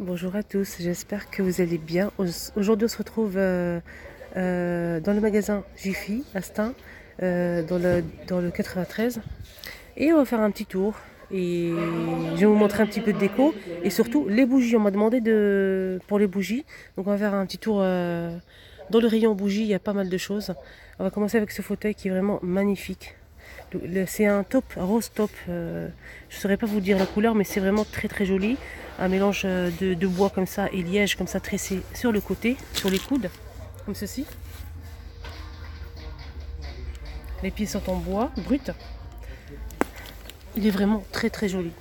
Bonjour à tous, j'espère que vous allez bien. Aujourd'hui, on se retrouve euh, euh, dans le magasin Jiffy à Stein, euh, dans, le, dans le 93. Et on va faire un petit tour. Et je vais vous montrer un petit peu de déco et surtout les bougies. On m'a demandé de, pour les bougies. Donc on va faire un petit tour dans le rayon bougies. Il y a pas mal de choses. On va commencer avec ce fauteuil qui est vraiment magnifique. C'est un top, rose top. je ne saurais pas vous dire la couleur, mais c'est vraiment très très joli un mélange euh, de, bois comme ça et liège comme ça tressé sur le côté, sur les coudes, comme ceci. Les pieds sont en bois brut. Il est vraiment très très joli.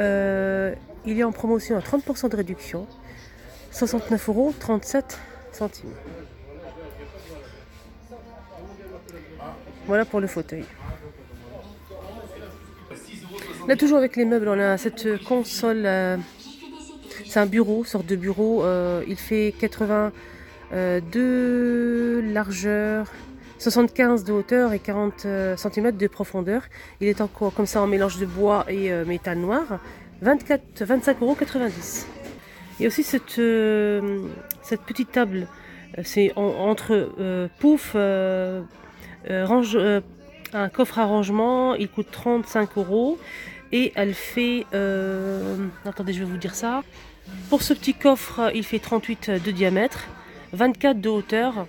Euh, il est en promotion à 30% de réduction. 69 euros 37 centimes. Voilà pour le fauteuil. Là, toujours avec les meubles, on a cette console. Euh, c'est un bureau, sorte de bureau. Euh, il fait 82 largeur, 75 de hauteur et 40 euh, cm de profondeur. Il est encore comme ça en mélange de bois et métal noir. 24, 25,90 euros. Et aussi cette, cette petite table, c'est entre pouf, range un coffre à rangement, il coûte 35 euros et elle fait, euh, attendez je vais vous dire ça, pour ce petit coffre il fait 38 de diamètre, 24 de hauteur,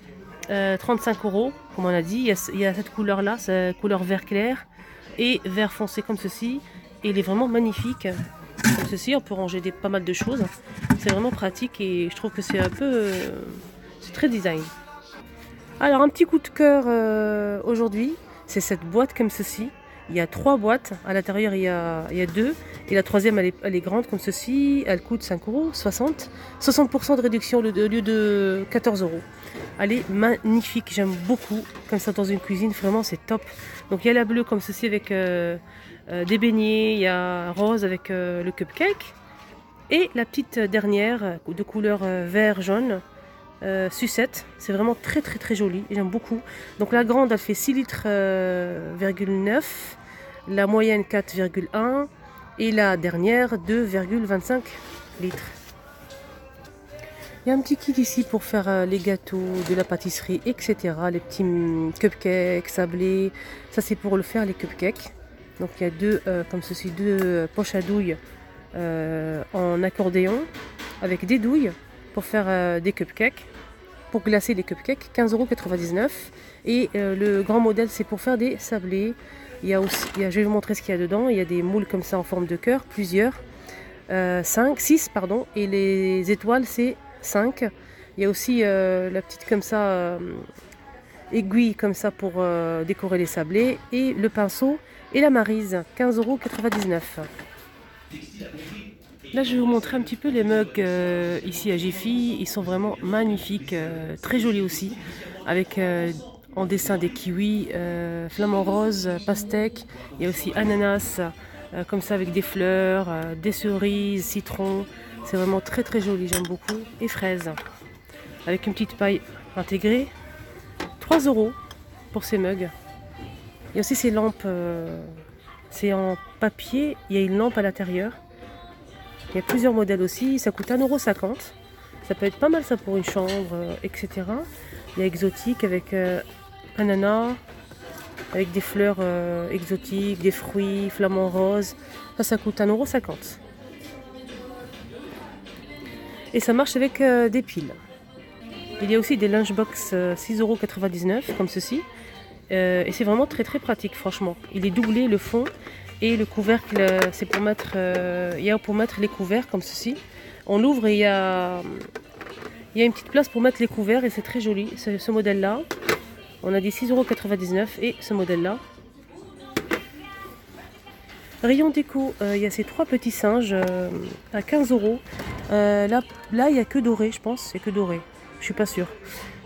35 euh, euros comme on a dit, il y a, cette couleur là, c'est couleur vert clair et vert foncé comme ceci. Et il est vraiment magnifique. Comme ceci, on peut ranger des, pas mal de choses, c'est vraiment pratique et je trouve que c'est un peu, euh, c'est très design. Alors un petit coup de cœur aujourd'hui, c'est cette boîte comme ceci. Il y a trois boîtes. À l'intérieur, il, y a, deux. Et la troisième, elle est, grande comme ceci. Elle coûte 5 euros, 60. 60% de réduction au lieu de 14 euros. Elle est magnifique. J'aime beaucoup. Comme ça, dans une cuisine, vraiment, c'est top. Donc, il y a la bleue comme ceci avec euh, euh, des beignets. Il y a rose avec euh, le cupcake. Et la petite dernière de couleur vert-jaune euh, sucette. C'est vraiment très très très joli. J'aime beaucoup. Donc la grande, elle fait 6 litres, euh, la moyenne 4,1 et la dernière 2,25 litres. Il y a un petit kit ici pour faire euh, les gâteaux, de la pâtisserie, etc. Les petits mm, cupcakes sablés. Ça c'est pour le faire les cupcakes. Donc il y a deux, comme ceci, deux poches à douilles en accordéon avec des douilles pour faire des cupcakes pour glacer les cupcakes, 15,99€. Et euh, le grand modèle, c'est pour faire des sablés. Il y a aussi, je vais vous montrer ce qu'il y a dedans. Il y a des moules comme ça en forme de cœur, plusieurs. 5, euh, 6, pardon. Et les étoiles, c'est 5. Il y a aussi euh, la petite comme ça, aiguille comme ça pour décorer les sablés. Et le pinceau et la marise, 15,99€. Là, je vais vous montrer un petit peu les mugs euh, ici à Jiffy. Ils sont vraiment magnifiques, euh, très jolis aussi, avec euh, en dessin des kiwis, flamant rose, pastèque. Il y a aussi ananas, comme ça avec des fleurs, des cerises, citron. C'est vraiment très très joli, j'aime beaucoup. Et fraises, avec une petite paille intégrée. 3 euros pour ces mugs. Il y a aussi ces lampes, c'est en papier, il y a une lampe à l'intérieur. Il y a plusieurs modèles aussi. Ça coûte 1,50€. Ça peut être pas mal ça pour une chambre, euh, etc. Il y a exotique avec euh, ananas, avec des fleurs euh, exotiques, des fruits, flamants roses. Ça, ça coûte 1,50€. Et ça marche avec des piles. Il y a aussi des lunchbox 6,99€ comme ceci. et c'est vraiment très très pratique franchement. Il est doublé le fond et le couvercle, c'est pour mettre, euh, il y a pour mettre les couverts comme ceci. On l'ouvre et il y a, il y a une petite place pour mettre les couverts et c'est très joli. Ce, modèle-là, on a dit 6,99€ et ce modèle-là. Rayon déco, euh, il y a ces trois petits singes euh, à 15 euros. là, là, il n'y a que doré, je pense. A que doré. Je suis pas sûre.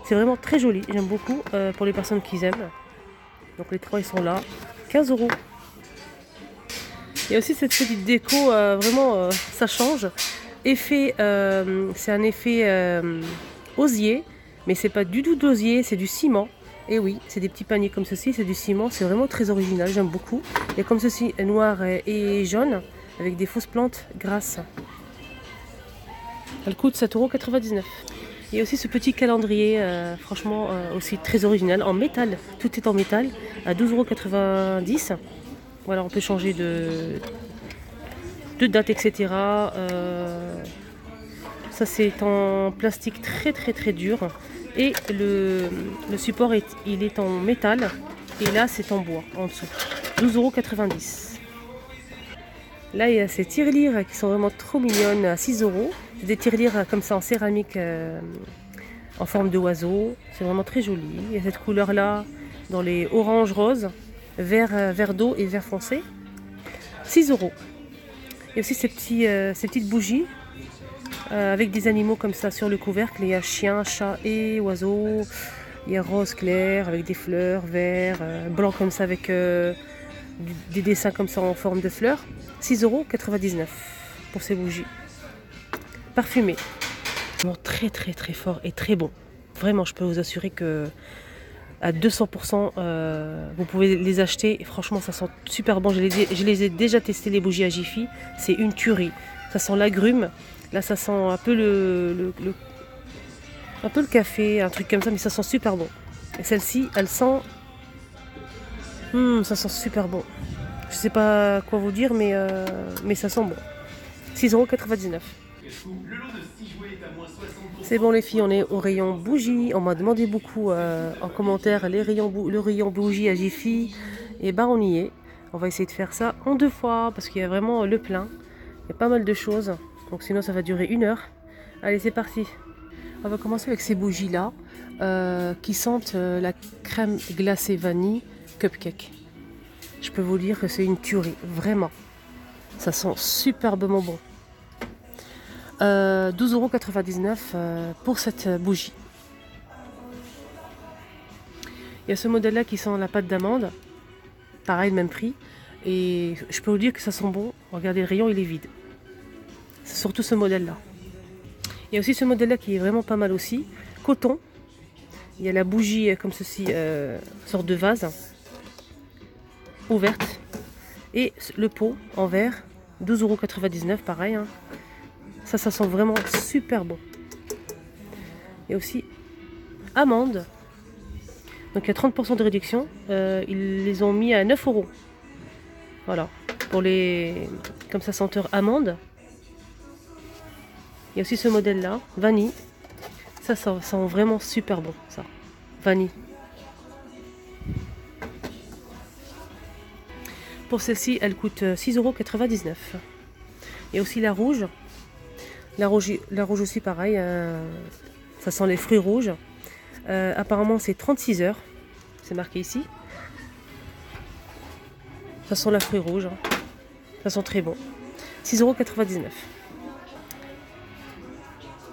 C'est vraiment très joli. J'aime beaucoup pour les personnes qui aiment. Donc les trois, ils sont là. 15 euros. Il y a aussi cette petite déco, euh, vraiment, euh, ça change. Effet, euh, c'est un effet osier, mais c'est pas du tout d'osier, c'est du ciment. Et oui, c'est des petits paniers comme ceci, c'est du ciment, c'est vraiment très original, j'aime beaucoup. Il y a comme ceci, noir et jaune, avec des fausses plantes grasses. Elle coûte 7,99€. Il y a aussi ce petit calendrier, franchement aussi très original, en métal. Tout est en métal, à 12,90€. Voilà, on peut changer de, date, etc. Euh, ça c'est en plastique très très très dur. Et le, support est, il est en métal. Et là c'est en bois en dessous. 12,90€. Là, il y a ces tirelires qui sont vraiment trop mignonnes à 6 euros. Des tirelires comme ça en céramique euh, en forme de oiseau. C'est vraiment très joli. Il y a cette couleur-là dans les orange rose, vert, euh, vert d'eau et vert foncé. 6 euros. A aussi ces, petits, euh, ces petites bougies avec des animaux comme ça sur le couvercle. Il y a chien, chat et oiseau. Il y a rose clair avec des fleurs, vert, blanc comme ça avec des dessins comme ça en forme de fleurs. 6,99€ pour ces bougies. Parfumées. Vraiment très très très fort et très bon. Vraiment, je peux vous assurer que à 200%, euh, vous pouvez les acheter. Et franchement, ça sent super bon. Je les, ai, déjà testé les bougies à Jiffy. C'est une tuerie. Ça sent l'agrume. Là, ça sent un peu le, le café, un truc comme ça, mais ça sent super bon. Et celle-ci, elle sent Hum, ça sent super bon. Je sais pas quoi vous dire, mais, euh, ça sent bon. 6,99€. C'est bon les filles, on est au rayon bougie. On m'a demandé beaucoup euh, en commentaire les rayons le rayon bougie à Jiffy. Et ben on y est. On va essayer de faire ça en deux fois parce qu'il y a vraiment le plein. Il y a pas mal de choses. Donc sinon ça va durer une heure. Allez c'est parti. On va commencer avec ces bougies là euh, qui sentent la crème glacée vanille cupcake. Je peux vous dire que c'est une tuerie, vraiment. Ça sent superbement bon. Euh, 12,99€ euh, pour cette bougie. Il y a ce modèle-là qui sent la pâte d'amande. Pareil, le même prix. Et je peux vous dire que ça sent bon. Regardez, le rayon, il est vide. C'est surtout ce modèle-là. Il y a aussi ce modèle-là qui est vraiment pas mal aussi. Coton. Il y a la bougie comme ceci, euh, sorte de vase ouverte. Et le pot en verre, 12,99€ pareil. Hein. Ça, ça sent vraiment super bon. Et aussi amandes. Donc il y a 30% de réduction. Euh, ils les ont mis à 9 euros. Voilà. Pour les. Comme ça, senteur amande. Il y a aussi ce modèle là, vanille. Ça, ça sent vraiment super bon, ça. Vanille. Pour celle-ci, elle coûte 6,99€. Et aussi la rouge. La rouge, aussi, pareil. Euh, ça sent les fruits rouges. Euh, apparemment, c'est 36 heures. C'est marqué ici. Ça sent la fruit rouge. Hein. Ça sent très bon. 6,99€.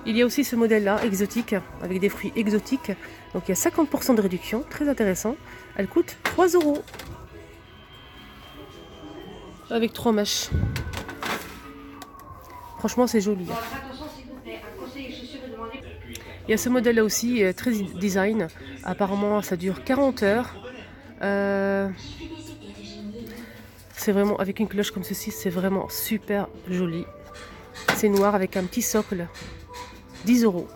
Il y a aussi ce modèle-là, exotique, avec des fruits exotiques. Donc il y a 50% de réduction, très intéressant. Elle coûte 3 euros avec trois mèches. Franchement, c'est joli. Il y a ce modèle là aussi, euh, très design. Apparemment, ça dure 40 heures. Euh, c'est vraiment, avec une cloche comme ceci, c'est vraiment super joli. C'est noir avec un petit socle. 10 euros.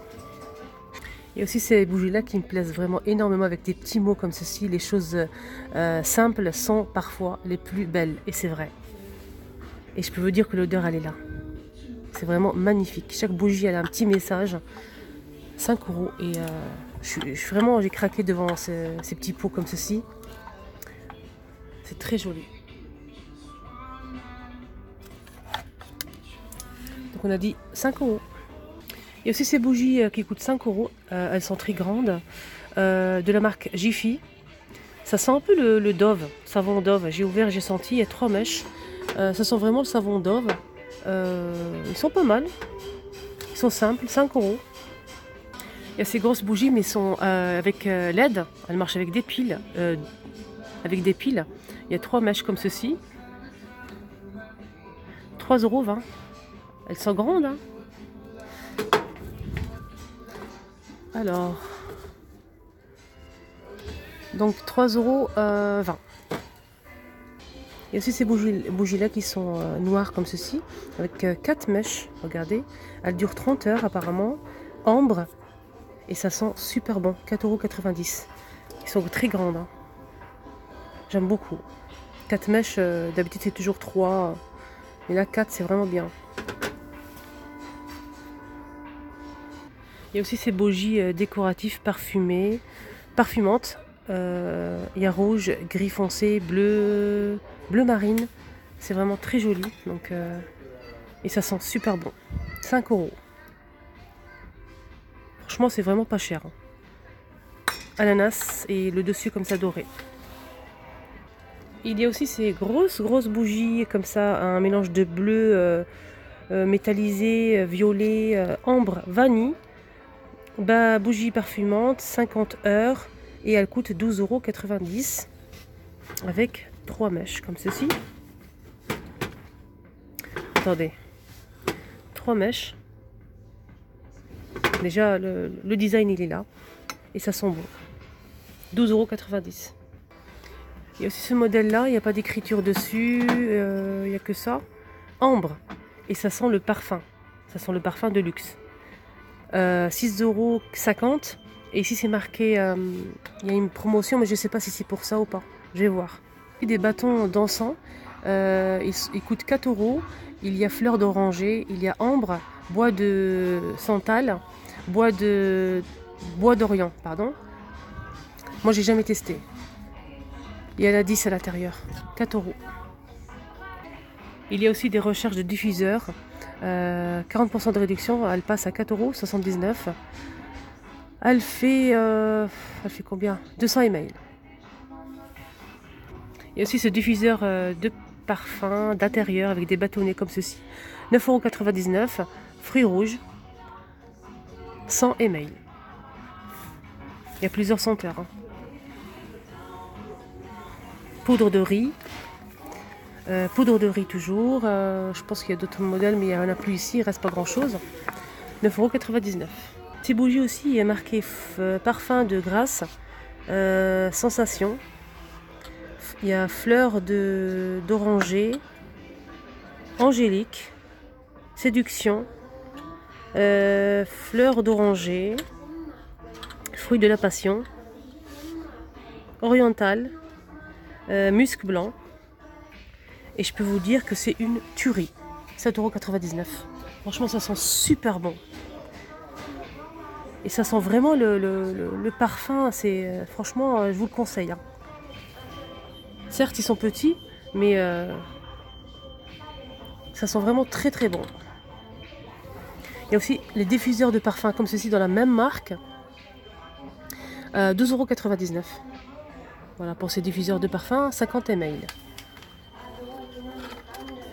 Il y a aussi ces bougies-là qui me plaisent vraiment énormément avec des petits mots comme ceci. Les choses euh, simples sont parfois les plus belles. Et c'est vrai. Et je peux vous dire que l'odeur, elle est là. C'est vraiment magnifique. Chaque bougie, elle a un petit message. 5 euros. Et euh, je, suis, vraiment, j'ai craqué devant ces, petits pots comme ceci. C'est très joli. Donc on a dit 5 euros. Il y a aussi ces bougies euh, qui coûtent 5 euros. Euh, elles sont très grandes. de la marque Jiffy. Ça sent un peu le, Dove, savon Dove. J'ai ouvert, j'ai senti, il y a trois mèches. Ça sent vraiment le savon Dove. Euh, ils sont pas mal. Ils sont simples, 5 euros. Il y a ces grosses bougies, mais sont euh, avec LED. Elles marchent avec des piles. avec des piles. Il y a trois mèches comme ceci. 3,20 euros. Elles sont grandes. Hein. Alors. Donc 3,20 euros. Y a aussi ces bougies-là qui sont euh, noires comme ceci, avec 4 mèches, regardez. Elles durent 30 heures apparemment, ambre, et ça sent super bon, 4,90€. Ils sont très grandes. Hein. J'aime beaucoup. 4 mèches, euh, d'habitude c'est toujours 3. Mais là 4 c'est vraiment bien. Il y a aussi ces bougies euh, décoratives parfumées, parfumantes. Euh, il y a rouge, gris foncé, bleu, bleu marine. C'est vraiment très joli. Donc, et ça sent super bon. 5 euros. Franchement, c'est vraiment pas cher. Hein. Ananas et le dessus comme ça doré. Il y a aussi ces grosses, grosses bougies, comme ça, un mélange de bleu euh, euh, métallisé, euh, violet, ambre, vanille. Bah, bougie parfumante, 50 heures, et elle coûte 12,90 euros avec trois mèches comme ceci. Attendez, trois mèches. Déjà, le, design il est là, et ça sent bon. 12,90 euros. Il y a aussi ce modèle-là, il n'y a pas d'écriture dessus, euh, il n'y a que ça. Ambre. Et ça sent le parfum. Ça sent le parfum de luxe. Euh, 6,50€. Et ici c'est marqué, euh, il y a une promotion, mais je ne sais pas si c'est pour ça ou pas. Je vais voir. Des bâtons dansants. Euh, ils, coûtent 4 euros. Il y a fleurs d'oranger, il y a ambre, bois de santal, bois de bois d'Orient, pardon. Moi j'ai jamais testé. Il y en a 10 à l'intérieur. 4 euros. Il y a aussi des recherches de diffuseurs. 40% euh, de réduction. Elle passe à 4,79 euros. Elle fait, euh, elle fait combien? 200 emails. Il y a aussi ce diffuseur euh, de parfum d'intérieur avec des bâtonnets comme ceci. 9,99 euros. Fruits rouges. 100 emails. Il y a plusieurs senteurs. Hein poudre de riz. Euh, poudre de riz toujours. Euh, je pense qu'il y a d'autres modèles, mais il n'y en a plus ici. Il reste pas grand chose. 9,99€. Ces bougies aussi, il y a marqué parfum de grâce, sensation. Il y a fleur d'oranger, angélique, séduction, fleur d'oranger, fruit de la passion, oriental, euh, musc blanc. Et je peux vous dire que c'est une tuerie. 7,99€. Franchement, ça sent super bon. Et ça sent vraiment le, parfum. C'est euh, Franchement, euh, je vous le conseille. Hein. Certes, ils sont petits, mais ça sent vraiment très très bon. Il y a aussi les diffuseurs de parfum comme ceci dans la même marque. 2,99€. Voilà, pour ces diffuseurs de parfum, 50 ml.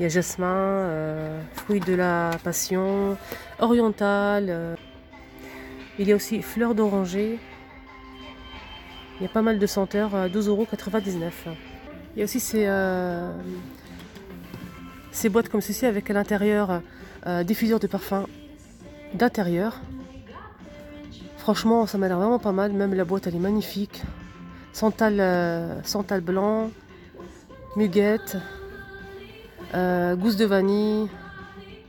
Il y a jasmin, euh, fruit de la passion, oriental. Euh. Il y a aussi fleurs d'oranger. Il y a pas mal de senteurs, 12,99€. Il y a aussi ces, euh, ces boîtes comme ceci avec à l'intérieur diffuseurs de parfum d'intérieur. Franchement, ça m'a l'air vraiment pas mal. Même la boîte, elle est magnifique santal, euh, santal blanc, muguette, euh, gousse de vanille.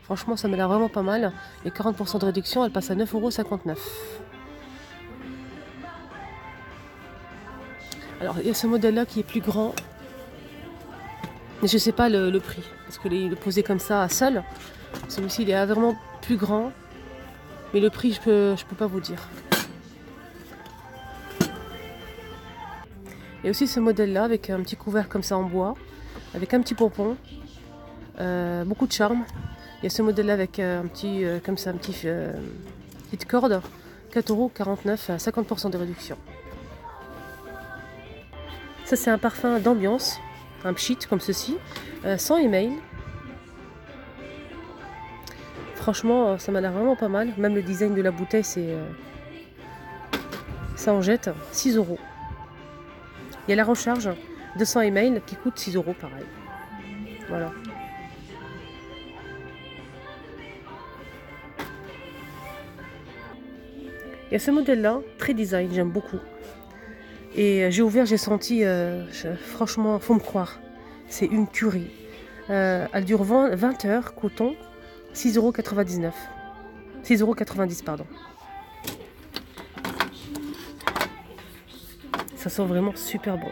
Franchement, ça m'a l'air vraiment pas mal. Et 40% de réduction, elle passe à 9,59€. Alors, il y a ce modèle-là qui est plus grand. Je ne sais pas le, prix. Parce que est posé comme ça seul. Celui-ci, il est vraiment plus grand. Mais le prix, je peux, je peux pas vous dire. Et aussi ce modèle-là avec un petit couvert comme ça en bois, avec un petit pompon, euh, beaucoup de charme. Il y a ce modèle-là avec euh, un petit, euh, comme ça, un petit, petite corde, 4,49€ à 50% de réduction. Ça c'est un parfum d'ambiance, un pchit comme ceci, sans email. Franchement, ça m'a l'air vraiment pas mal. Même le design de la bouteille, c'est ça en jette 6 euros. Il y a la recharge 200 emails qui coûte 6 euros pareil. Voilà. Il y a ce modèle-là, très design, j'aime beaucoup. Et euh, j'ai ouvert, j'ai senti, euh, franchement, faut me croire. C'est une tuerie. Euh, elle dure 20, 20 heures, coton, 6,99€. 6,90€, pardon. Ça sent vraiment super bon.